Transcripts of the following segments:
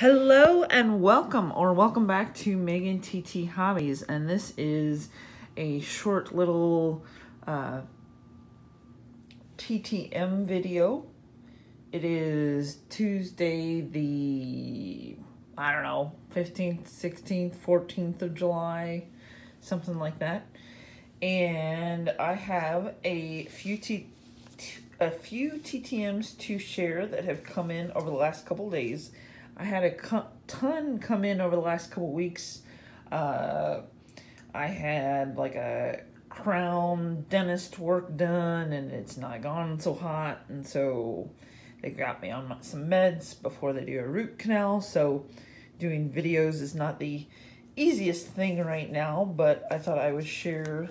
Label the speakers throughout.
Speaker 1: Hello and welcome, or welcome back to Megan TT Hobbies, and this is a short little uh, TTM video. It is Tuesday, the I don't know, 15th, 16th, 14th of July, something like that. And I have a few T a few TTMs to share that have come in over the last couple days. I had a ton come in over the last couple weeks. Uh, I had like a crown dentist work done and it's not gone so hot and so they got me on some meds before they do a root canal so doing videos is not the easiest thing right now but I thought I would share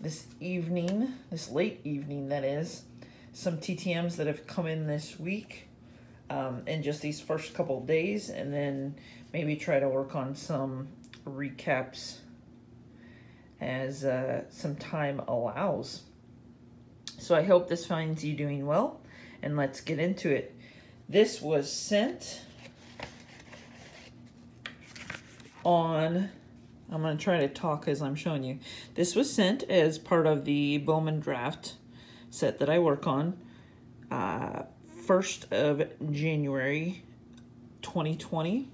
Speaker 1: this evening, this late evening that is, some TTMs that have come in this week um, in just these first couple days and then maybe try to work on some recaps as uh, some time allows. So I hope this finds you doing well and let's get into it. This was sent on, I'm going to try to talk as I'm showing you. This was sent as part of the Bowman draft set that I work on. Uh, 1st of January 2020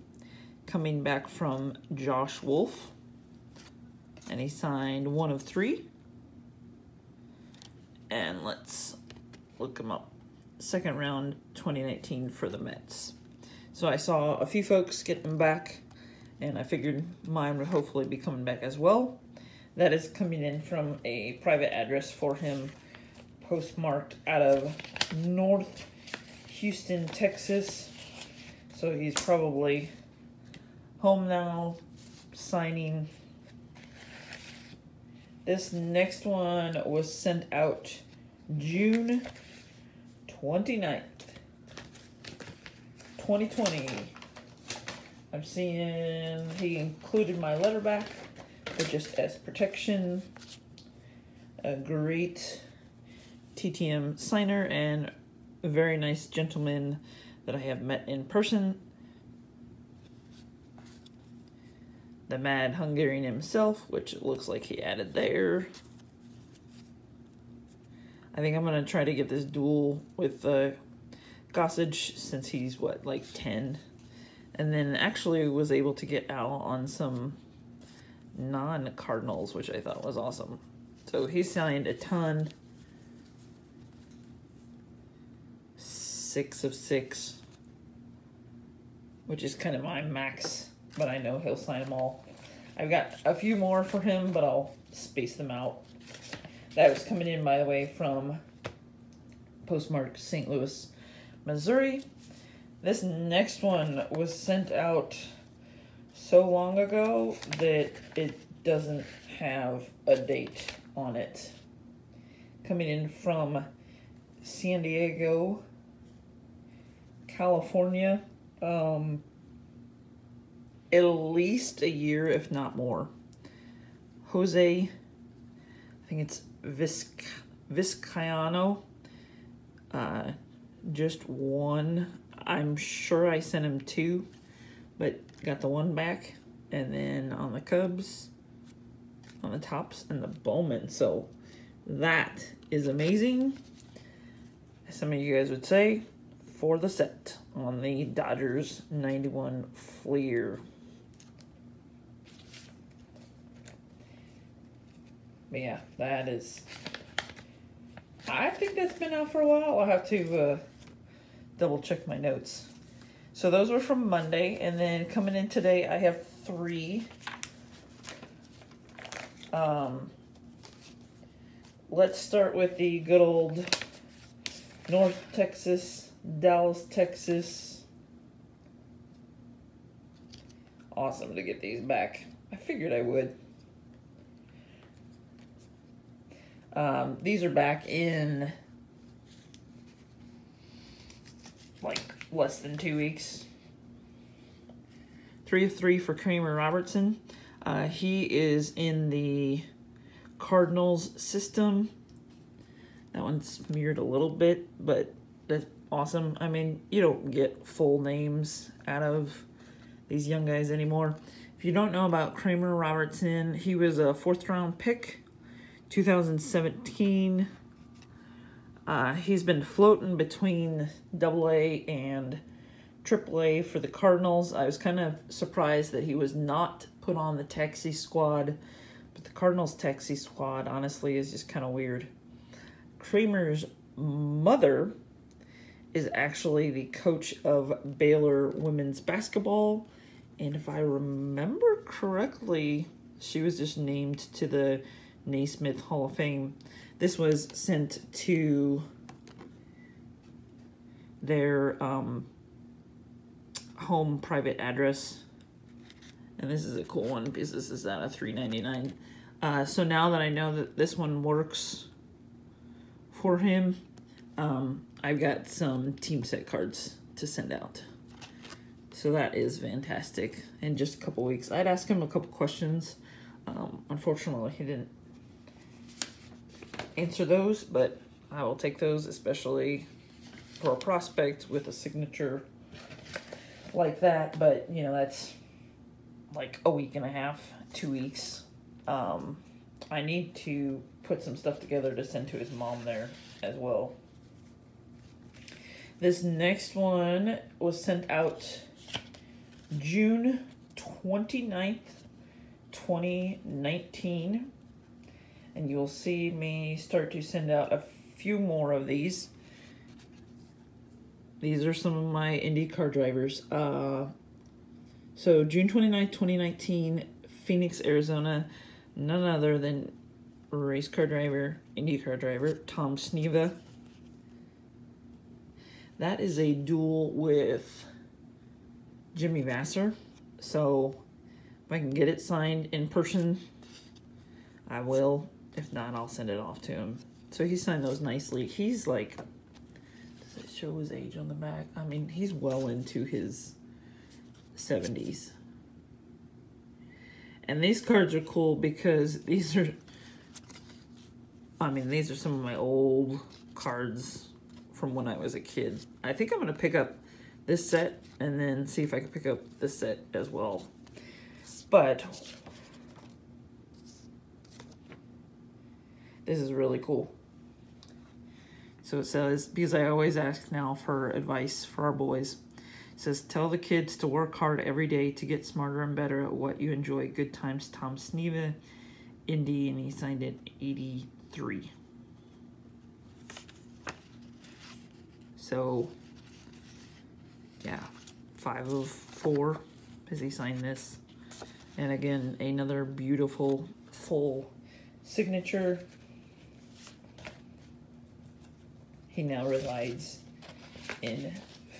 Speaker 1: coming back from Josh Wolf. And he signed one of three. And let's look him up. Second round 2019 for the Mets. So I saw a few folks get them back and I figured mine would hopefully be coming back as well. That is coming in from a private address for him postmarked out of North Houston, Texas. So he's probably home now, signing. This next one was sent out June 29th, 2020. I'm seeing he included my letter back, but just as protection. A great TTM signer and a very nice gentleman that I have met in person. The Mad Hungarian himself, which it looks like he added there. I think I'm going to try to get this dual with uh, Gossage since he's, what, like 10. And then actually was able to get Al on some non-Cardinals, which I thought was awesome. So he signed a ton. Six of six, which is kind of my max, but I know he'll sign them all. I've got a few more for him, but I'll space them out. That was coming in, by the way, from postmark St. Louis, Missouri. This next one was sent out so long ago that it doesn't have a date on it. Coming in from San Diego, California, um, at least a year, if not more. Jose, I think it's Visc Vizcaino, uh, just one. I'm sure I sent him two, but got the one back. And then on the Cubs, on the Topps, and the Bowman. So that is amazing. as Some of you guys would say, for the set on the Dodgers 91 Fleer. Yeah, that is... I think that's been out for a while. I'll have to uh, double check my notes. So those were from Monday. And then coming in today, I have three. Um, let's start with the good old North Texas Dallas, Texas. Awesome to get these back. I figured I would. Um, these are back in like less than two weeks. Three of three for Kramer Robertson. Uh, he is in the Cardinals system. That one's smeared a little bit, but that's awesome. I mean, you don't get full names out of these young guys anymore. If you don't know about Kramer Robertson, he was a fourth round pick, 2017. Uh, he's been floating between Double A and Triple A for the Cardinals. I was kind of surprised that he was not put on the taxi squad, but the Cardinals taxi squad honestly is just kind of weird. Kramer's mother is actually the coach of Baylor women's basketball. And if I remember correctly, she was just named to the Naismith Hall of Fame. This was sent to their um, home private address. And this is a cool one because this is at a three ninety nine. Uh, so now that I know that this one works for him, um, I've got some team set cards to send out. So that is fantastic. In just a couple weeks, I'd ask him a couple questions. Um, unfortunately, he didn't answer those, but I will take those, especially for a prospect with a signature like that. But, you know, that's like a week and a half, two weeks. Um, I need to put some stuff together to send to his mom there as well. This next one was sent out June 29th, 2019. And you'll see me start to send out a few more of these. These are some of my IndyCar drivers. Uh, so June 29th, 2019, Phoenix, Arizona. None other than race car driver, IndyCar driver, Tom Sneva. That is a dual with Jimmy Vasser. So if I can get it signed in person, I will. If not, I'll send it off to him. So he signed those nicely. He's like, does it show his age on the back? I mean, he's well into his 70s. And these cards are cool because these are, I mean, these are some of my old cards from when I was a kid. I think I'm going to pick up this set and then see if I can pick up this set as well. But this is really cool. So it says, because I always ask now for advice for our boys. It says, tell the kids to work hard every day to get smarter and better at what you enjoy. Good times, Tom Sneva, Indy, and he signed it 83. So, yeah, five of four as he signed this. And again, another beautiful full signature. He now resides in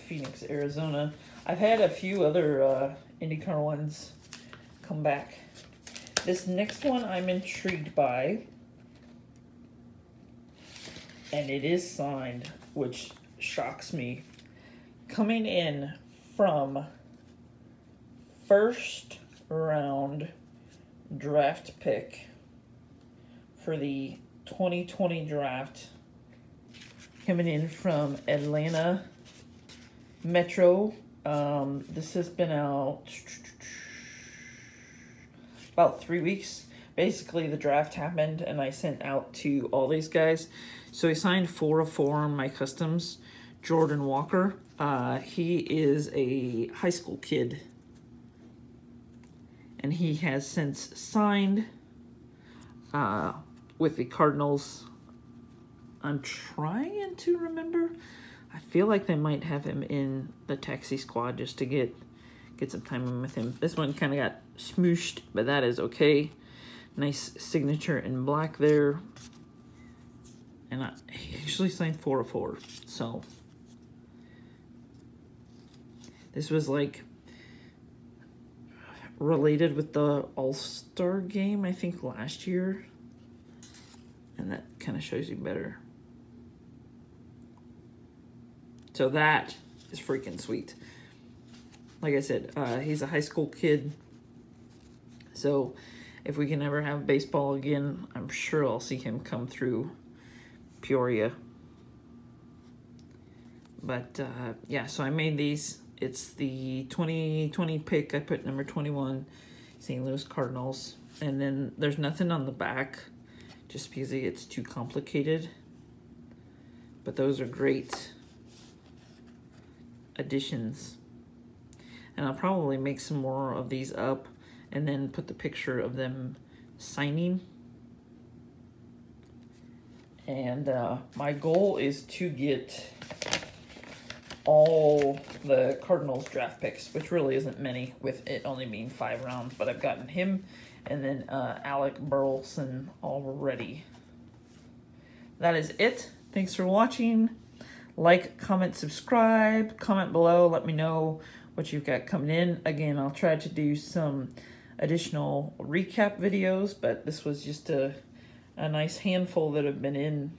Speaker 1: Phoenix, Arizona. I've had a few other uh, IndyCar ones come back. This next one I'm intrigued by. And it is signed, which shocks me. Coming in from first round draft pick for the 2020 draft. Coming in from Atlanta Metro. Um, this has been out about three weeks. Basically, the draft happened and I sent out to all these guys. So I signed four of four on my customs. Jordan Walker. Uh, he is a high school kid. And he has since signed uh, with the Cardinals. I'm trying to remember. I feel like they might have him in the taxi squad just to get get some time with him. This one kind of got smooshed, but that is okay. Nice signature in black there. And I, he actually signed 4 of 4, so this was like related with the All-Star game, I think, last year. And that kind of shows you better. So that is freaking sweet. Like I said, uh, he's a high school kid. So if we can ever have baseball again, I'm sure I'll see him come through Peoria. But uh, yeah, so I made these It's the 2020 pick. I put number 21, St. Louis Cardinals. And then there's nothing on the back just because it's too complicated. But those are great additions. And I'll probably make some more of these up and then put the picture of them signing. And uh, my goal is to get all the Cardinals draft picks, which really isn't many, with it only being five rounds. But I've gotten him and then uh, Alec Burleson already. That is it. Thanks for watching. Like, comment, subscribe. Comment below. Let me know what you've got coming in. Again, I'll try to do some additional recap videos, but this was just a, a nice handful that have been in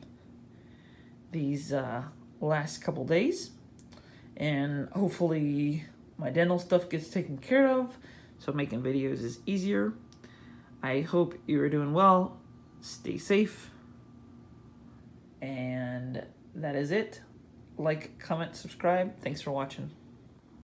Speaker 1: these uh, last couple days. And hopefully my dental stuff gets taken care of, so making videos is easier. I hope you are doing well. Stay safe. And that is it. Like, comment, subscribe. Thanks for watching.